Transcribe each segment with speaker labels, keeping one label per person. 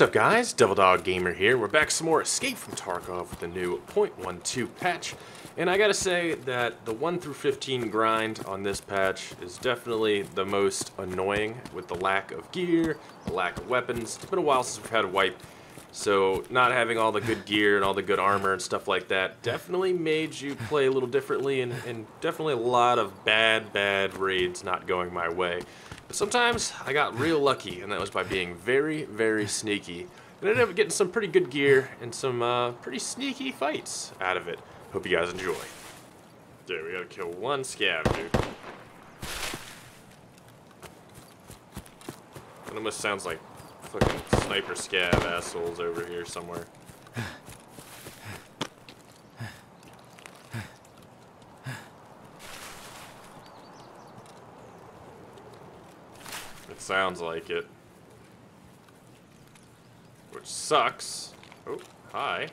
Speaker 1: What's up guys, Devil Dog Gamer here. We're back some more Escape from Tarkov with the new .12 patch. And I gotta say that the 1 through 15 grind on this patch is definitely the most annoying with the lack of gear, the lack of weapons. It's been a while since we've had a wipe, so not having all the good gear and all the good armor and stuff like that definitely made you play a little differently and, and definitely a lot of bad, bad raids not going my way. But sometimes I got real lucky, and that was by being very, very sneaky. And ended up getting some pretty good gear and some uh, pretty sneaky fights out of it. Hope you guys enjoy. Dude, we gotta kill one scav, dude. It almost sounds like fucking sniper scav assholes over here somewhere. sounds like it. Which sucks. Oh, hi.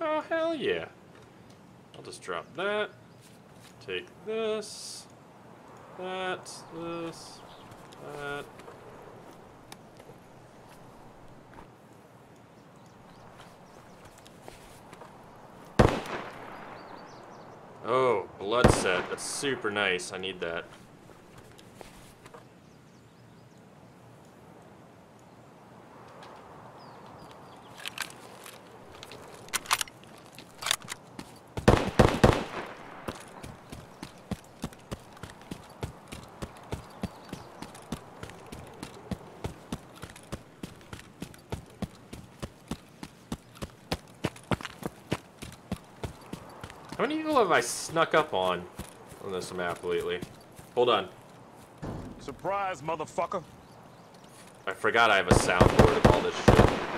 Speaker 1: Oh, hell yeah. I'll just drop that. Take this. That. This. That. Oh, blood set. That's super nice. I need that. People have I snuck up on on this map lately? Hold on.
Speaker 2: Surprise, motherfucker.
Speaker 1: I forgot I have a soundboard of all this shit.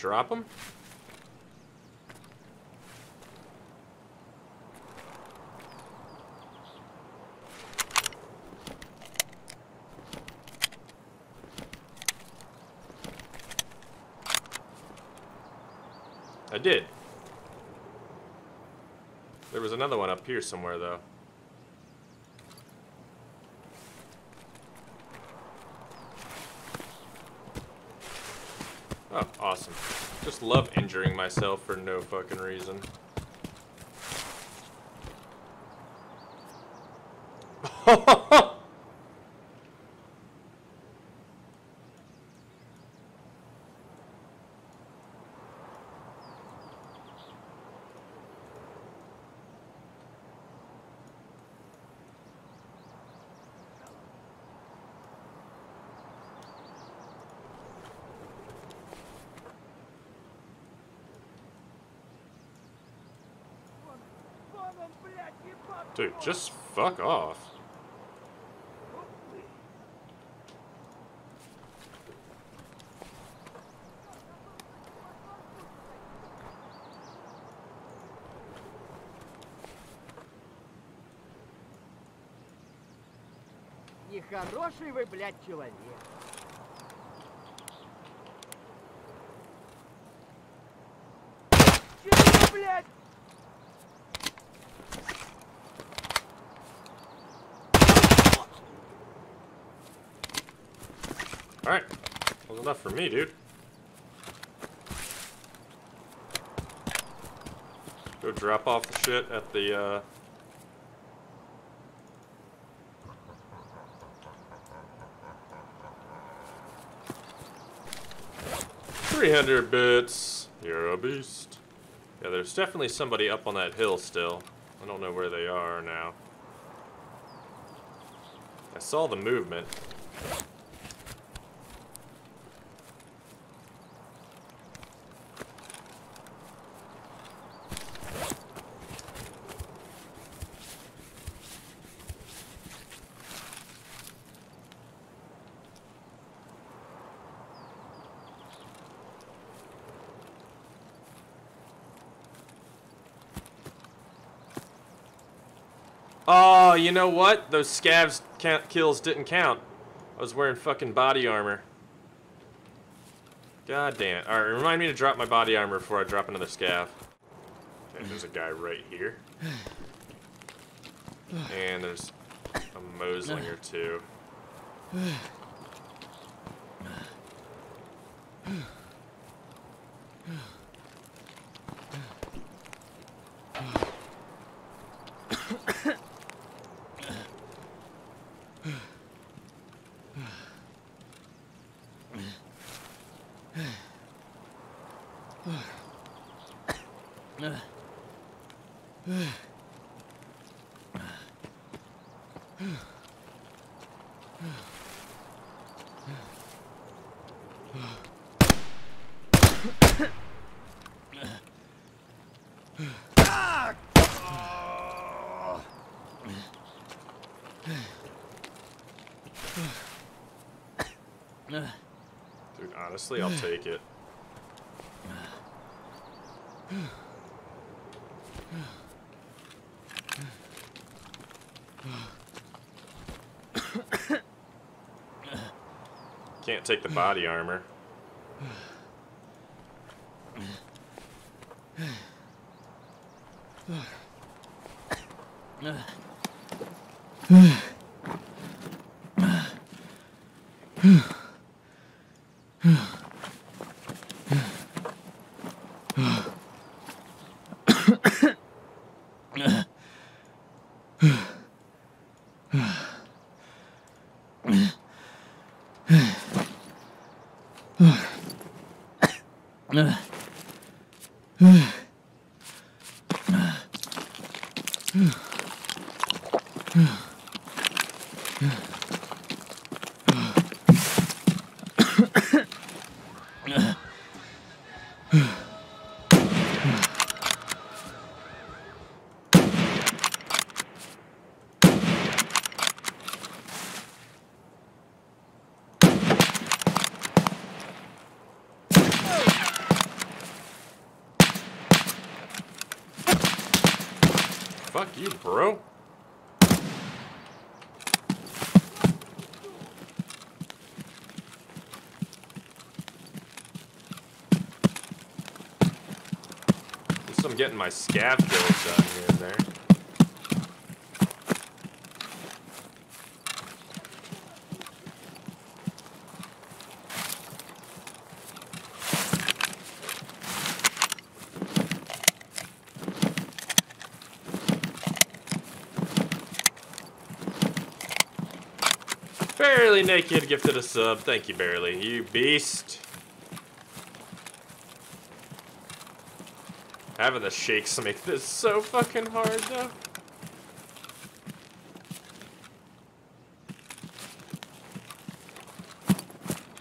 Speaker 1: Drop them? I did. There was another one up here somewhere, though. Oh, awesome. Just love injuring myself for no fucking reason. Dude, just fuck off.
Speaker 3: Нехороший вы, блядь, человек.
Speaker 1: Alright. Was enough for me, dude. Go drop off the shit at the, uh... Three hundred bits. You're a beast. Yeah, there's definitely somebody up on that hill still. I don't know where they are now. I saw the movement. Oh, you know what? Those scavs kills didn't count. I was wearing fucking body armor. God damn. It. Alright, remind me to drop my body armor before I drop another scav. Okay, there's a guy right here. And there's a Moslinger too. Dude, honestly, I'll take it. Can't take the body armor. うん。Fuck you, bro. At least I'm getting my scav kills done here and there. Barely naked gifted a sub. Thank you, Barely. You beast. Having the shakes make this so fucking hard, though.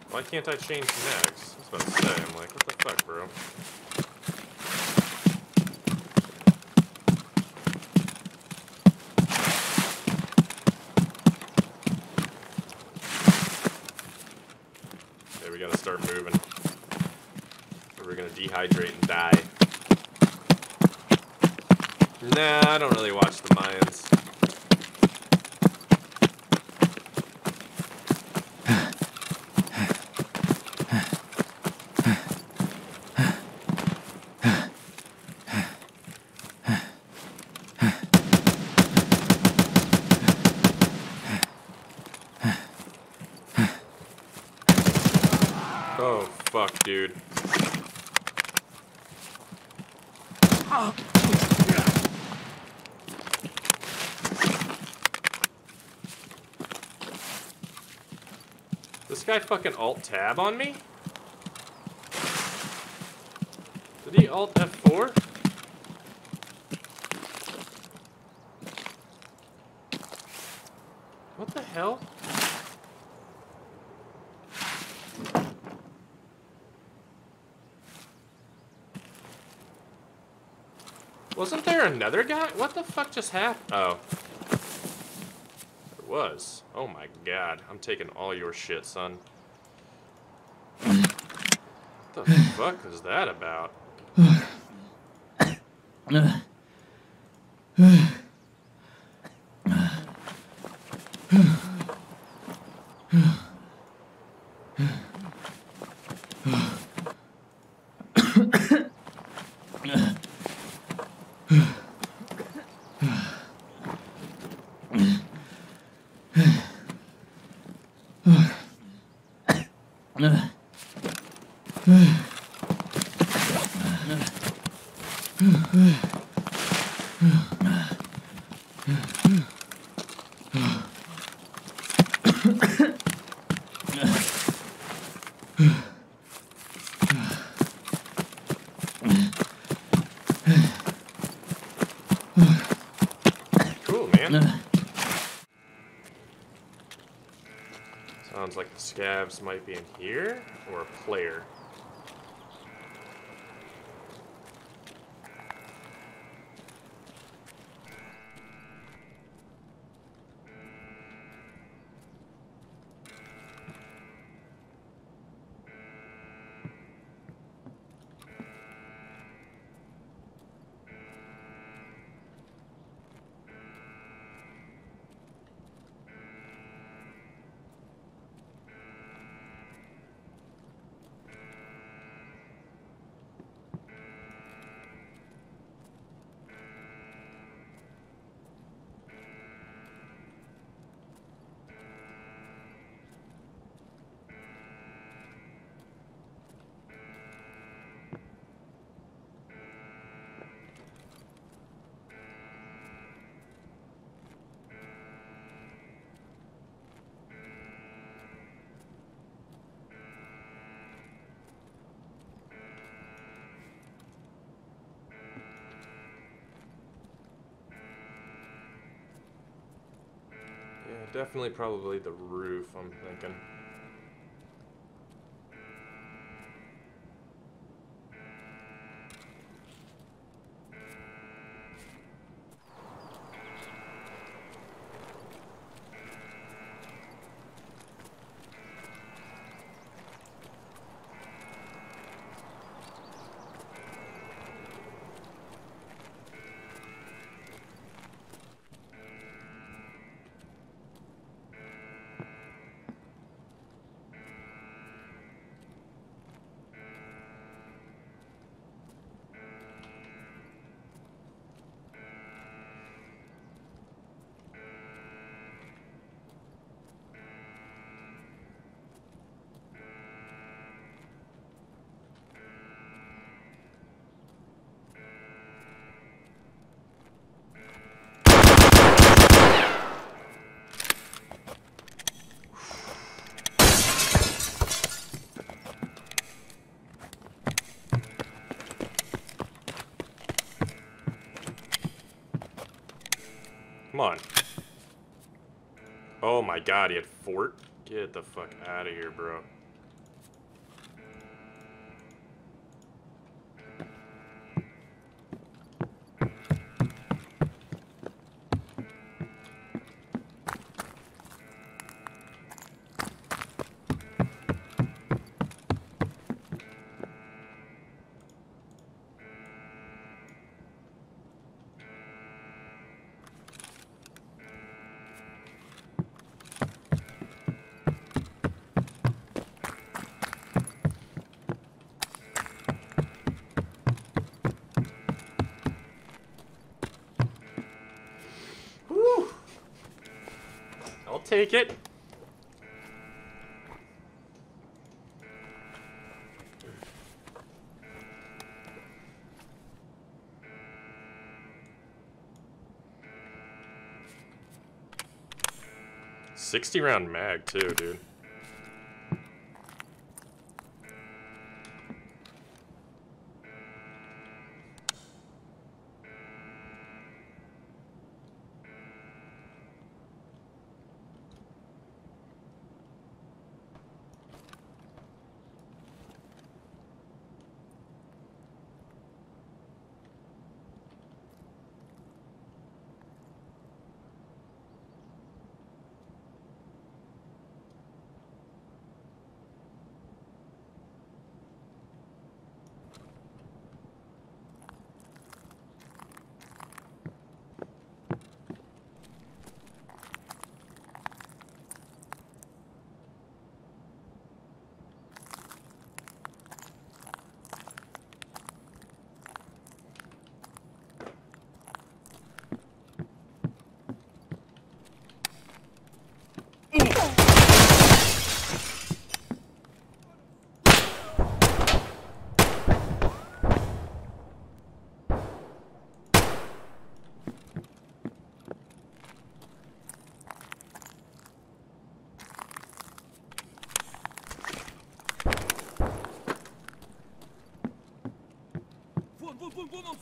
Speaker 1: Why can't I change next? I was about to say, I'm like, what the fuck, bro? Start moving. Or we're gonna dehydrate and die. Nah, I don't really watch the Oh, fuck, dude. This guy fucking alt tab on me? Did he alt F4? What the hell? Wasn't there another guy? What the fuck just happened? Oh. There was. Oh my god. I'm taking all your shit, son. What the fuck was that about? Cool, man. Sounds like the scavs might be in here, or a player. Yeah, definitely probably the roof, I'm thinking. My god, he had fort? Get the fuck out of here, bro. Take it. Sixty round mag too, dude.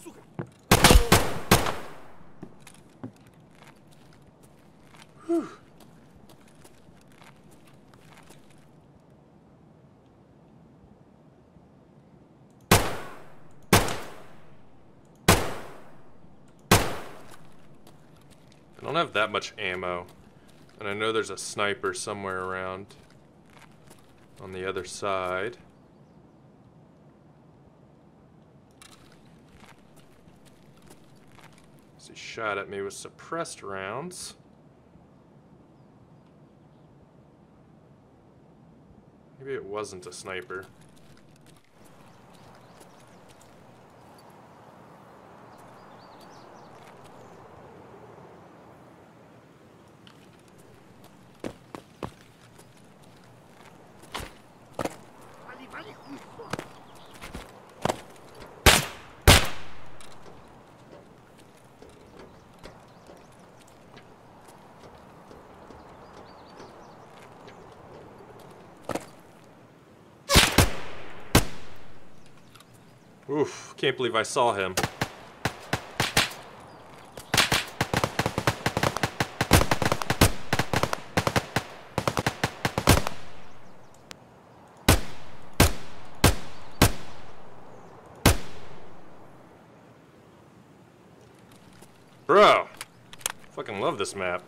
Speaker 1: сука! I don't have that much ammo. And I know there's a sniper somewhere around on the other side. He shot at me with suppressed rounds. Maybe it wasn't a sniper. Oof, can't believe I saw him. Bro, fucking love this map.